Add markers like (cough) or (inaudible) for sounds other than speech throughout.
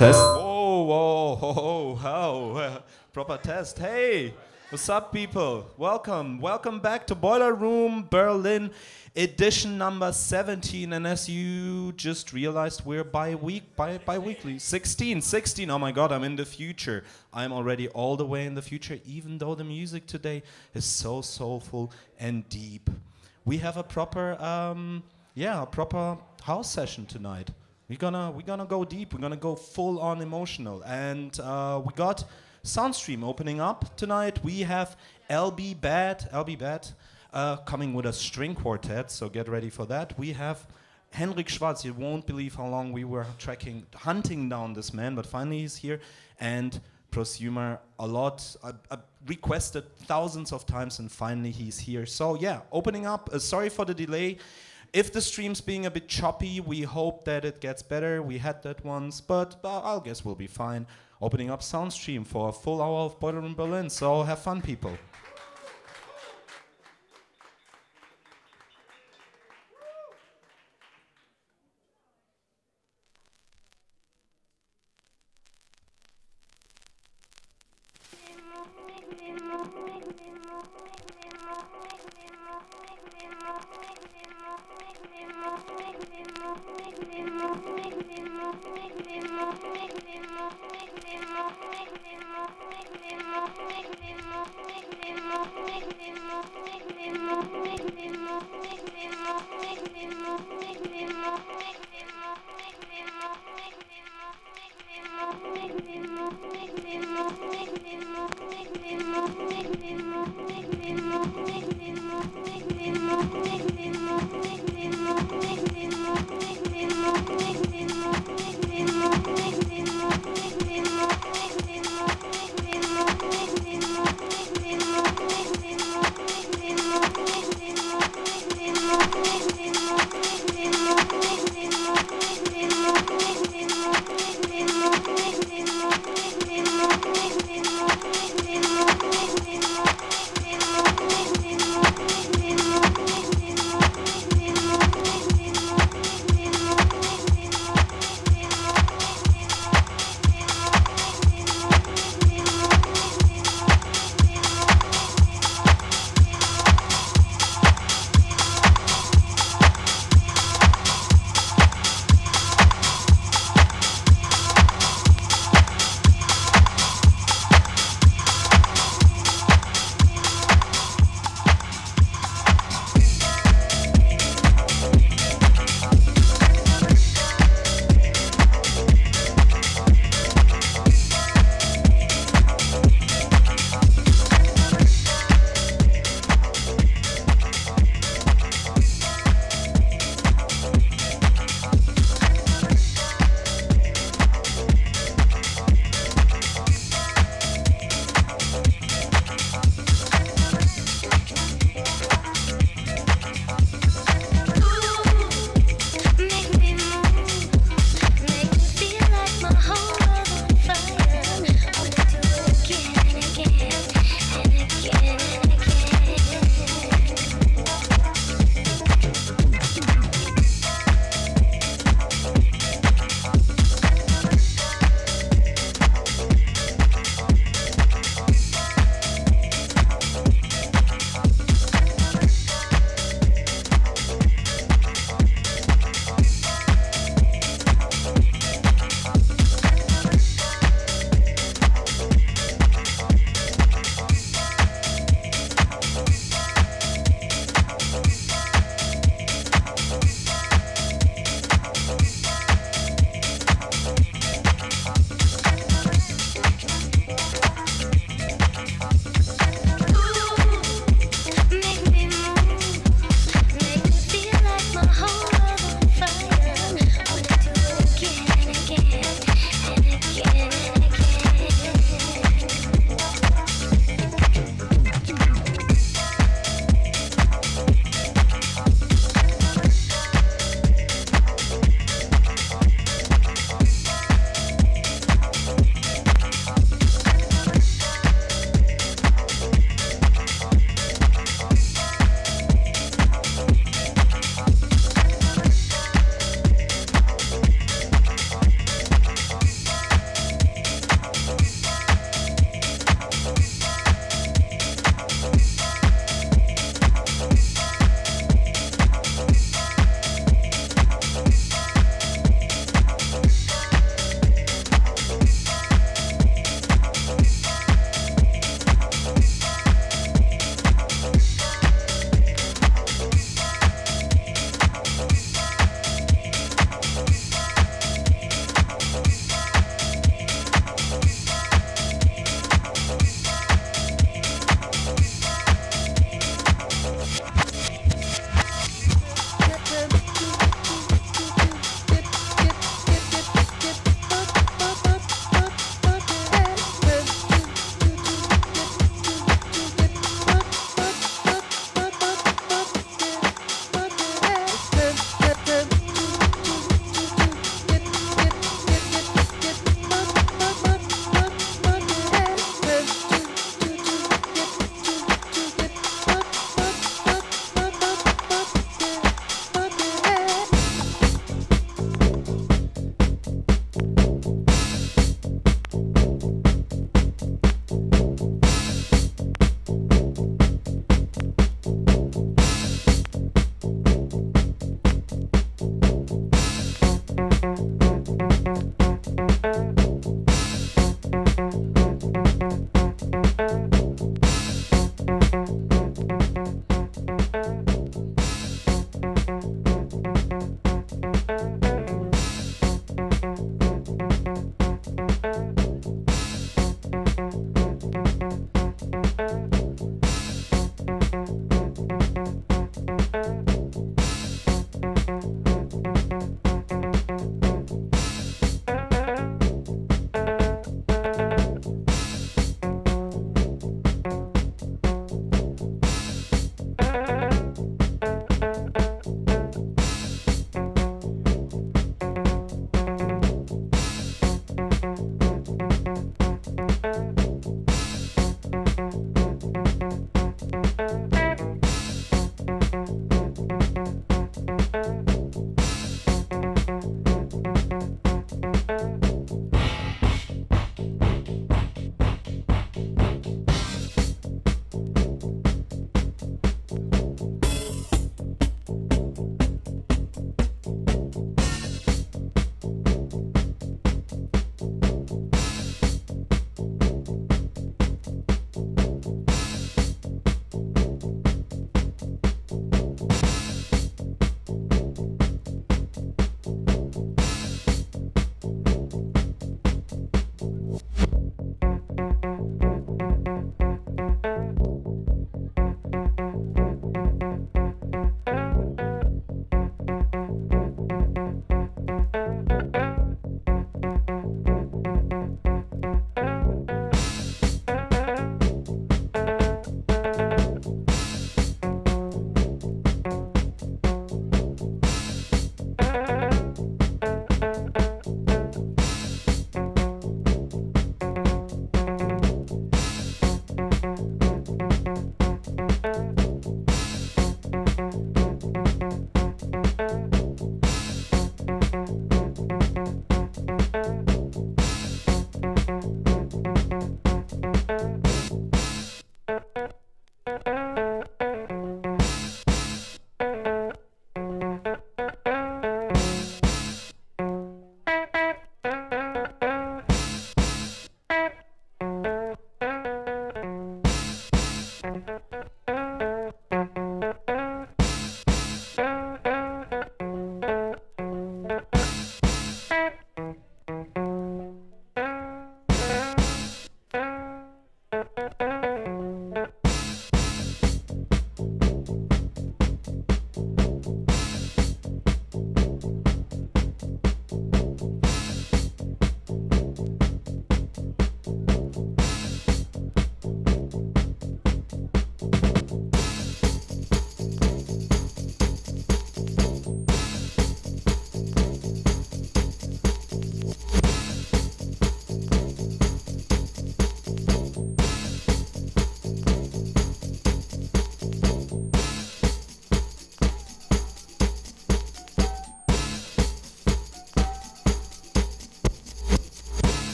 Test. Whoa, whoa, ho, ho, ho. Proper test. Hey, what's up, people? Welcome, welcome back to Boiler Room Berlin, edition number 17. And as you just realized, we're by week, by bi weekly. 16, 16. Oh my God, I'm in the future. I'm already all the way in the future, even though the music today is so soulful and deep. We have a proper, um, yeah, a proper house session tonight. We're gonna we're gonna go deep. We're gonna go full on emotional, and uh, we got Soundstream opening up tonight. We have Elbee Bad, Elbee Bad, uh, coming with a string quartet. So get ready for that. We have Henrik Schwarz. You won't believe how long we were tracking, hunting down this man, but finally he's here. And prosumer a lot uh, uh, requested thousands of times and finally he's here so yeah opening up uh, sorry for the delay if the stream's being a bit choppy, we hope that it gets better. We had that once, but uh, I guess we'll be fine. Opening up Soundstream for a full hour of Boiler Room Berlin, so have fun, people.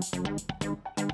Música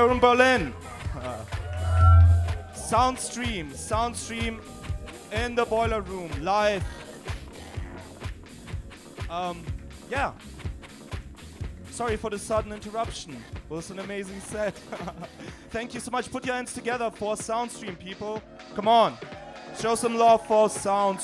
Room Berlin. (laughs) Soundstream, Soundstream in the boiler room, live. Um, yeah. Sorry for the sudden interruption. It was an amazing set. (laughs) Thank you so much. Put your hands together for Soundstream, people. Come on. Show some love for Sound.